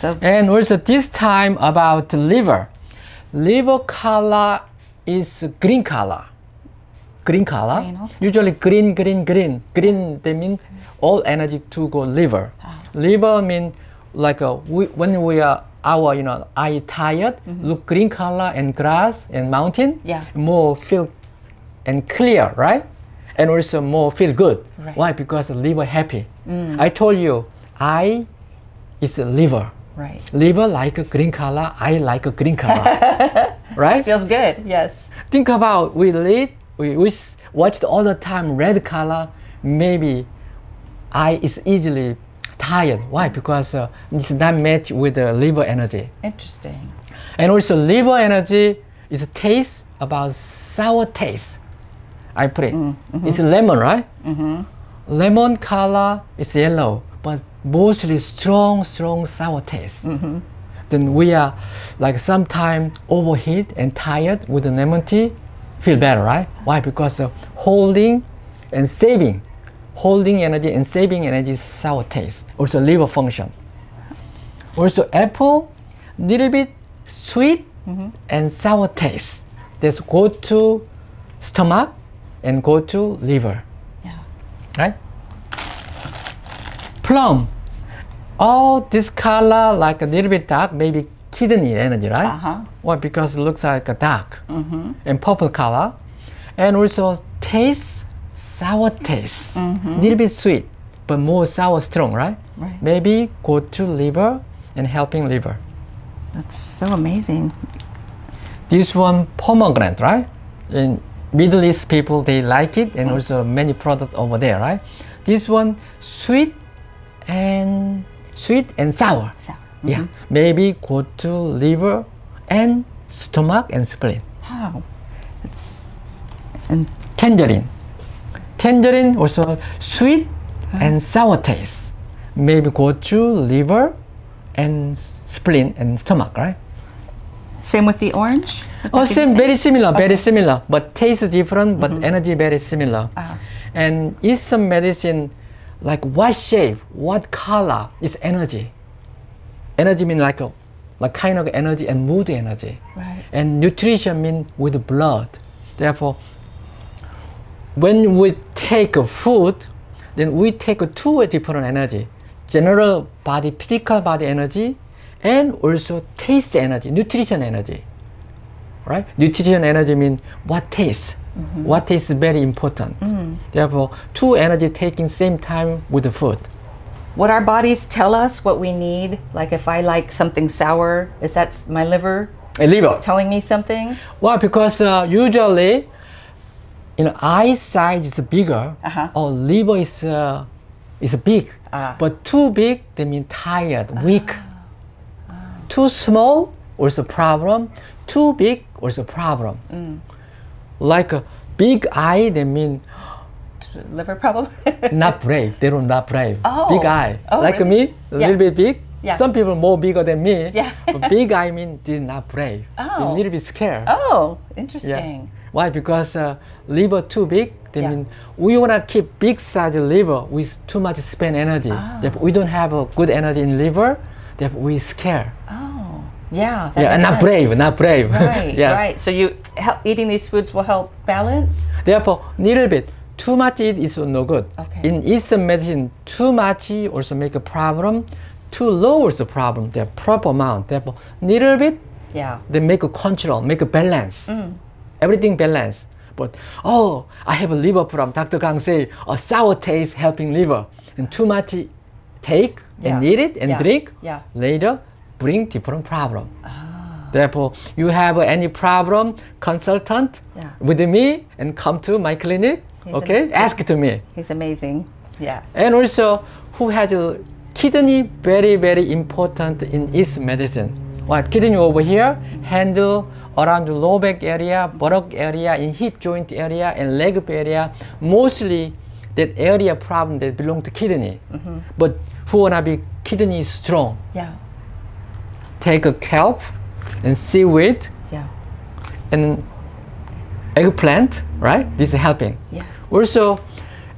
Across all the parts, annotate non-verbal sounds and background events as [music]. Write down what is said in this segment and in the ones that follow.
So And also this time about liver. Liver color is green color. Green color. Green. Usually green, green, green. Green, they mean all energy to go liver. Ah. Liver mean like a, we, when we are our you know eye tired, mm-hmm. look green color and grass and mountain. Yeah. More feel and clear, right? And also more feel good. Right. Why? Because the liver happy. Mm. I told you, eye is a liver. Right. Liver like a green color, I like a green color. [laughs] right? Feels good. Yes. Think about we read, we, we watched all the time red color, maybe eye is easily tired. Why? Because uh, it's not matched with the liver energy. Interesting. And also liver energy is a taste about sour taste. I put it. Mm, mm-hmm. It's lemon, right? Mm-hmm. Lemon color is yellow, but mostly strong, strong sour taste. Mm-hmm. Then we are like sometimes overheat and tired with the lemon tea, feel better, right? Why? Because of holding and saving, holding energy and saving energy sour taste. Also liver function. Also apple, little bit sweet mm-hmm. and sour taste. That's go to stomach and go to liver, Yeah. right? Plum, all this color like a little bit dark, maybe kidney energy, right? Uh huh. Why? Because it looks like a dark and purple color, and also taste sour taste, little bit sweet, but more sour strong, right? Right. Maybe go to liver and helping liver. That's so amazing. This one pomegranate, right? In Middle East people they like it, and also many products over there, right? This one sweet and sweet and sour. So, Yeah, maybe go to liver and stomach and spleen. wow. It's and Tangerine, tangerine also sweet and sour taste. Maybe go to liver and spleen and stomach, right? same with the orange. Oh, same, very similar, very similar, but taste is different, but energy very similar. Ah. And some medicine, like what shape, what color is energy. Energy mean like a, like kind of energy and mood energy. Right. And nutrition mean with blood. Therefore, when we take a food, then we take a two different energy. General body, physical body energy, and also taste energy, nutrition energy. Right? Nutrition energy means what taste. What taste is very important. Therefore, two energy taking same time with the food. Would our bodies tell us what we need? Like if I like something sour, is that my liver A liver. telling me something? Why? Because uh, usually, you know, eye size is bigger, Uh-huh. or liver is uh, is big. Ah. But too big, they mean tired, weak. Too small, also a problem. Too big, also a problem. Mm. Like a big eye, they mean Liver problem? [laughs] not brave. They don't not brave. Oh. Big eye. Oh, like really? me, a Yeah. little bit big. Yeah. Some people more bigger than me. Yeah. but [laughs] big eye mean they're not brave. They're Oh. a little bit scared. oh, Yeah. interesting. Why? Because uh, liver too big. They Yeah. mean we wanna keep big size liver with too much spent energy. Therefore, we don't have a good energy in liver. Therefore, we scared. Oh, yeah. yeah, and not brave, not brave. Right, [laughs] yeah. right. So you help, eating these foods will help balance. Therefore, little bit. Too much eat is no good. Okay. In Eastern medicine, too much also make a problem. Too low is the problem. The proper amount. Therefore, little bit Yeah. they make a control, make a balance. Mm. Everything balance. But oh, I have a liver problem. Dr. Kang say a sour taste helping liver, and too much take Yeah. and eat it and Yeah. drink. Yeah. Later, bring different problem. Ah. Therefore, you have any problem, consultant Yeah. with me and come to my clinic. He's okay, an- ask to me. He's amazing. Yes. And also, who has a kidney very very important in East medicine. What kidney over here handle around the low back area, buttock area, in hip joint area, and leg area. Mostly that area problem that belong to kidney. But who wanna be kidney strong? yeah. Take a kelp and seaweed Yeah. and eggplant, right? This is helping. Yeah. Also,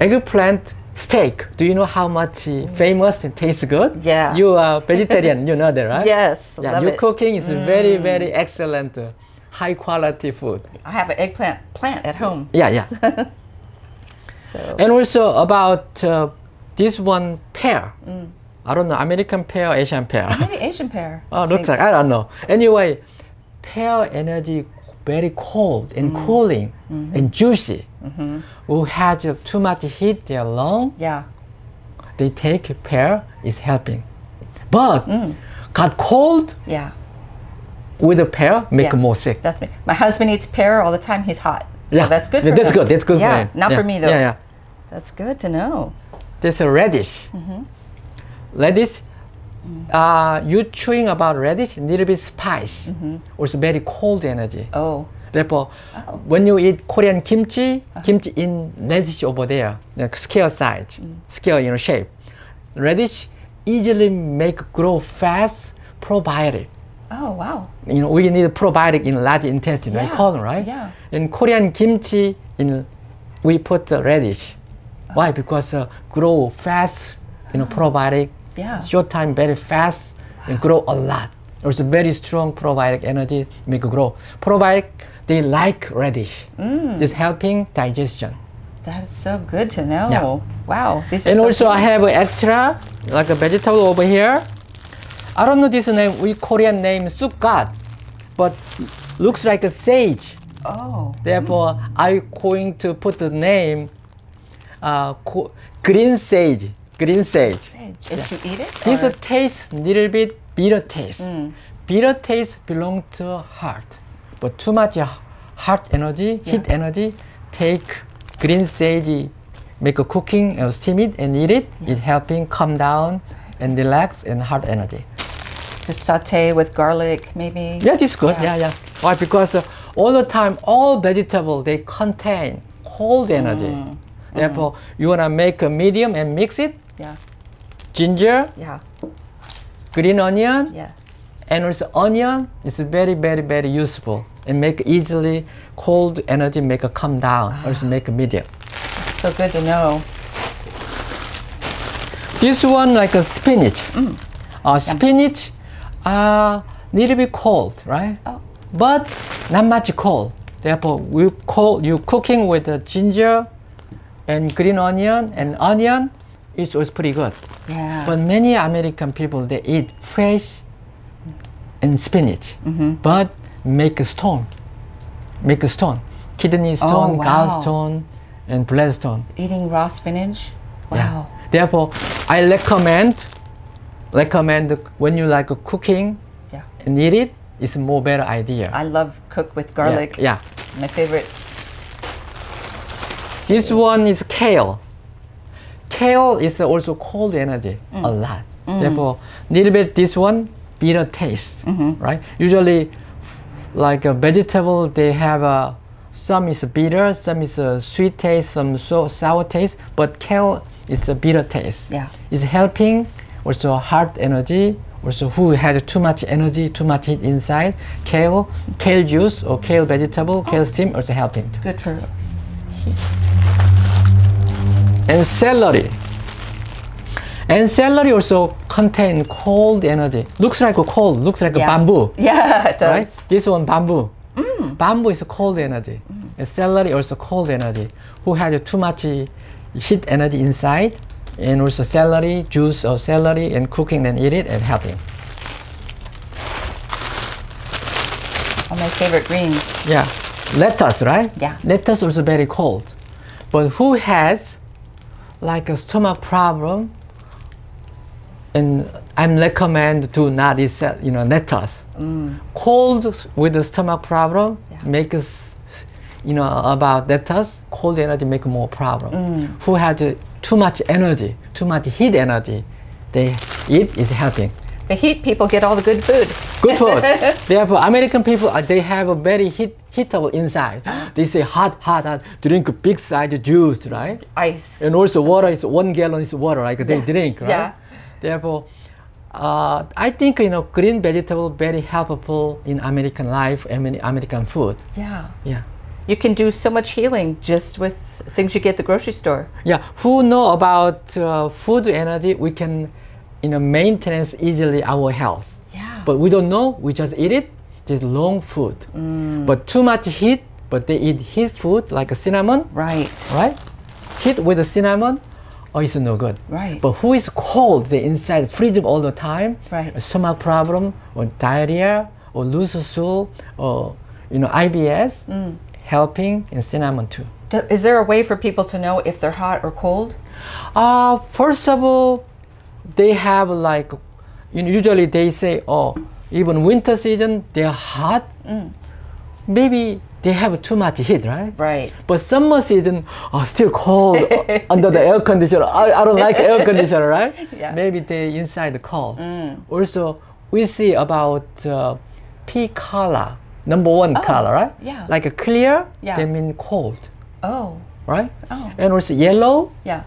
eggplant steak. Do you know how much uh, famous and tastes good? Yeah. You are vegetarian, you know that, right? Yes, Yeah, love your it. Mm. cooking is very, very excellent, uh, high quality food. I have an eggplant plant at home. Yeah, yeah. [laughs] So and also about uh, this one pear. Mm. I don't know, American pear, Asian pear. maybe Asian pear. [laughs] oh, I looks like I don't know. Anyway, pear energy very cold and Mm. cooling Mm-hmm. and juicy. Who has too much heat their lung, Yeah. they take pear is helping. But Mm. got cold Yeah. with the pear make Yeah. more sick. That's me. My husband eats pear all the time. He's hot. So that's good. Yeah, For that's him. good. That's good Yeah, for him. not Yeah, for me though. Yeah, yeah. That's good to know. There's a radish. Mm-hmm. Radish, uh, you chewing about radish, a little bit spice, also very cold energy. Mm-hmm. Oh. Therefore, Oh. when you eat Korean kimchi, Uh-huh. kimchi in radish over there, like scale size, Mm. scale you know shape, radish easily make grow fast probiotic. Oh wow. You know we need probiotic in large intestine, like Yeah, right? yeah. In Korean kimchi, in we put the radish. Why? Because uh, grow fast, you know, probiotic. Yeah. Short time, very fast, and grow a lot. Also very strong probiotic energy make grow. Probiotic, they like radish. Mm. Helping digestion. That is so good to know. Yeah. Wow. And so also I have an extra, like a vegetable over here. I don't know this name, we Korean name sukkat, but looks like a sage. Oh. Therefore, I'm going to put the name uh, green sage. Green sage. Sage. Did you eat it? This or- taste little bit bitter taste. Mm. Bitter taste belong to heart, but too much heart energy, heat Yeah. energy, take green sage, make a cooking and steam it and eat it. It's helping calm down and relax and heart energy. To saute with garlic, maybe. Yeah, this good. Yeah. Yeah, yeah. Why? Because uh, all the time, all vegetable they contain cold energy. Mm. Therefore, you wanna make a medium and mix it. Yeah. Ginger, Yeah. green onion, Yeah. and also onion is very, very, very useful and make easily cold energy make a come down. Also make a medium. So good to know. This one like a spinach. Uh, spinach, uh, little bit cold, right? Oh. But not much cold. Therefore, we call you cooking with the ginger and green onion and onion. It's always pretty good. Yeah. But many American people they eat fresh and spinach, Mm-hmm. but make a stone, make a stone, kidney stone, Oh, wow. gallstone, and blood stone. Eating raw spinach. Wow. Yeah. Therefore, I recommend recommend when you like cooking Yeah. and eat it, it's more better idea. I love cook with Yeah, garlic. Yeah. My favorite. This one is kale. Kale is also cold energy mm. a lot. Mm. Therefore, little bit this one bitter taste, mm-hmm. right? Usually, like a vegetable, they have a some is bitter, some is a sweet taste, some so sour taste. But kale is a bitter taste. Yeah. It's helping also heart energy. Also, who has too much energy, too much heat inside, kale, kale juice or kale vegetable, kale oh. steam also helping. Good for. And celery. And celery also contain cold energy. Looks like a cold, looks like a bamboo, [laughs] Yeah, it does. right? This one bamboo. Mm. Bamboo is cold energy. Mm. And celery also cold energy. Who has too much heat energy inside, and also celery juice or celery and cooking and eat it and helping. All my favorite greens. Yeah, lettuce, right? Yeah. Lettuce also very cold. But who has like a stomach problem? And I'm recommend to not eat, you know, lettuce. Mm. Cold with the stomach problem Yeah. make us, you know, about lettuce. Cold energy make more problem. Mm. Who has too much energy, too much heat energy, they eat is helping. The heat people get all the good food. Good food. [laughs] Therefore, American people uh, they have a very heat heatable inside. [gasps] They say hot, hot, hot. Drink big size juice, right? Ice. And also water is one gallon is water, like they drink, right? Yeah. Therefore, uh, I think you know green vegetable very helpful in American life and American food. Yeah. Yeah. You can do so much healing just with things you get at the grocery store. Yeah, who know about uh, food energy, we can, you know, maintenance easily our health. Yeah. But we don't know, we just eat it, just long food. But too much heat, but they eat heat food like a cinnamon, right. right? Heat with a cinnamon, oh, it's no good. Right. But who is cold, they inside freezing all the time, Right. a stomach problem, or diarrhea, or loose stool, or you know IBS, Mm. helping in cinnamon too. Do- Is there a way for people to know if they're hot or cold? Uh, first of all, they have like, you know, usually they say, oh, even winter season they're hot. Mm. Maybe they have too much heat, right? Right. But summer season, oh, still cold [laughs] under the air conditioner. I, I don't like air conditioner, right? Yeah. Maybe they inside the cold. Also, we see about uh, pee color, number one color, right? yeah. Like a clear, Yeah. they mean cold, Oh. right? Oh. And also yellow Yeah.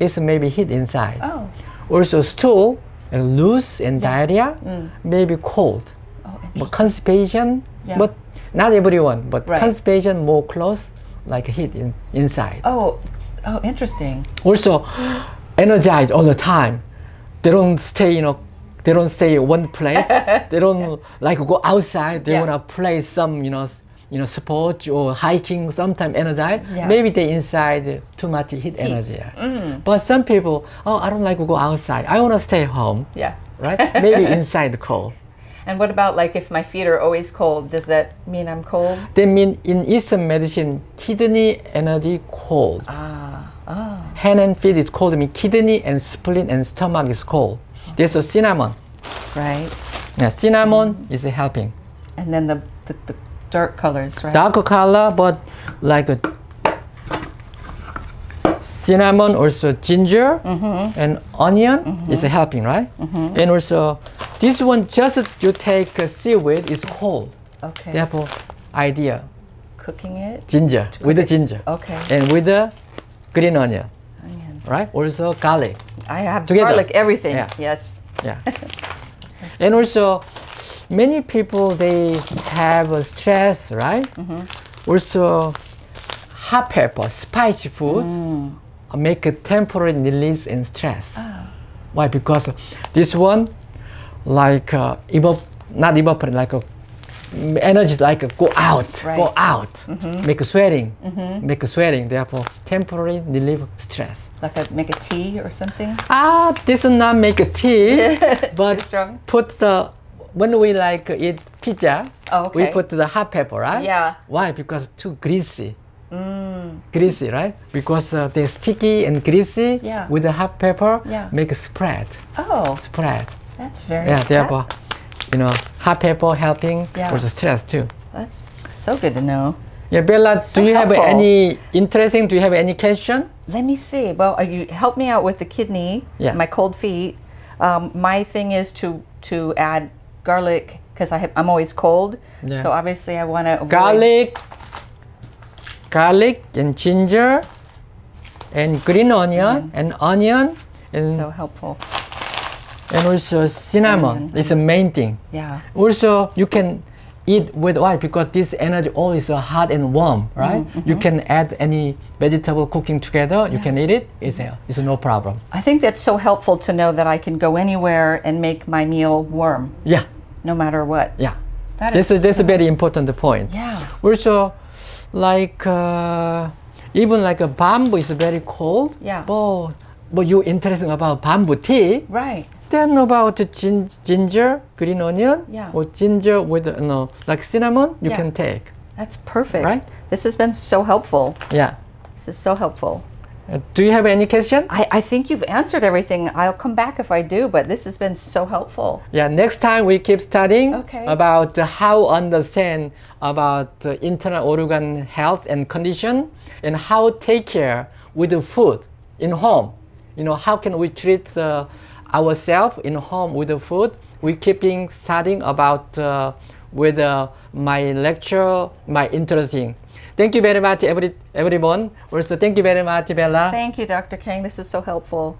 is maybe heat inside. Oh. Also stool, and loose and diarrhea, mm. maybe cold. Oh. But constipation, Yeah. but not everyone, but Right. constipation more close, like heat in, inside. Oh. Oh. Interesting. Also, [gasps] energized all the time. They don't stay, you know, they don't stay in one place. [laughs] they don't like go outside. They Yeah. wanna play some, you know, you know, sport or hiking. Sometimes energized. Yeah. Maybe they inside too much heat, energy. Mm. But some people, oh, I don't like to go outside. I wanna stay home, Yeah. right? Maybe [laughs] inside cold. And what about like if my feet are always cold? Does that mean I'm cold? They mean in Eastern medicine, kidney energy cold. Ah. Oh. Hand and feet is cold. I mean kidney and spleen and stomach is cold. There's a cinnamon. Right. Yeah, cinnamon is helping. And then the, the, the dark colors, right? Dark color, but like a cinnamon, also ginger mm-hmm. and onion mm-hmm. is helping, right? Mm-hmm. And also this one just you take a seaweed is cold. Okay. Therefore, idea Cooking it. ginger with the ginger Okay. and with the green onion, Onion. right? Also garlic. I have Together. garlic, everything. Yeah. Yes. Yeah. [laughs] and also, many people they have a stress, right? Also, hot pepper, spicy food uh, make a temporary release in stress. Why? Because this one, like uh, evap- not evaporate, like a mm, energy is like a go out, go Right. out, make a sweating, make a sweating. Therefore, temporary relieve stress. Like a, make a tea or something. Ah, this is not make a tea, [laughs] but put the when we like eat pizza, Oh, we put the hot pepper, right? Yeah. Why? Because too greasy. Mm. Greasy, right? Because uh, they're sticky and greasy. Yeah. With the hot pepper, Yeah. make a spread. Oh, Spread. that's very. Yeah. Therefore, you know, hot pepper helping Yeah. with the stress too. that's so good to know. Yeah, Bella, So do you have any interesting? Do you have any question? Let me see. Well, you help me out with the kidney. Yeah. My cold feet. Um, my thing is to to add garlic because I have, I'm always cold. Yeah. So obviously I want to garlic, garlic and ginger, and green onion mm-hmm. and onion, and So helpful. and also cinnamon. Cinnamon. It's the main thing. Yeah. Also, you can eat with why because this energy oil is hot and warm, right? You can add any vegetable cooking together. You can eat it. It's uh, it's no problem. I think that's so helpful to know that I can go anywhere and make my meal warm, Yeah, no matter what. yeah. That This is this is a very important point. Yeah. Also, like uh, even like a bamboo is very cold. Yeah. But but you interesting about bamboo tea? Right. Then about ginger, green onion, Yeah. or ginger with you know, like cinnamon, you Yeah. can take. That's perfect. Right? This has been so helpful. Yeah. This is so helpful. Uh, do you have any question? I, I think you've answered everything. I'll come back if I do, but this has been so helpful. Yeah. Next time we keep studying Okay. about uh, how understand about uh, internal organ health and condition and how take care with the food in home. You know how can we treat uh, ourselves in home with the food. We keeping studying about uh, with uh, my lecture, my interesting. Thank you very much, every, everyone. Also, thank you very much, Bella. Thank you, Dr. Kang. This is so helpful.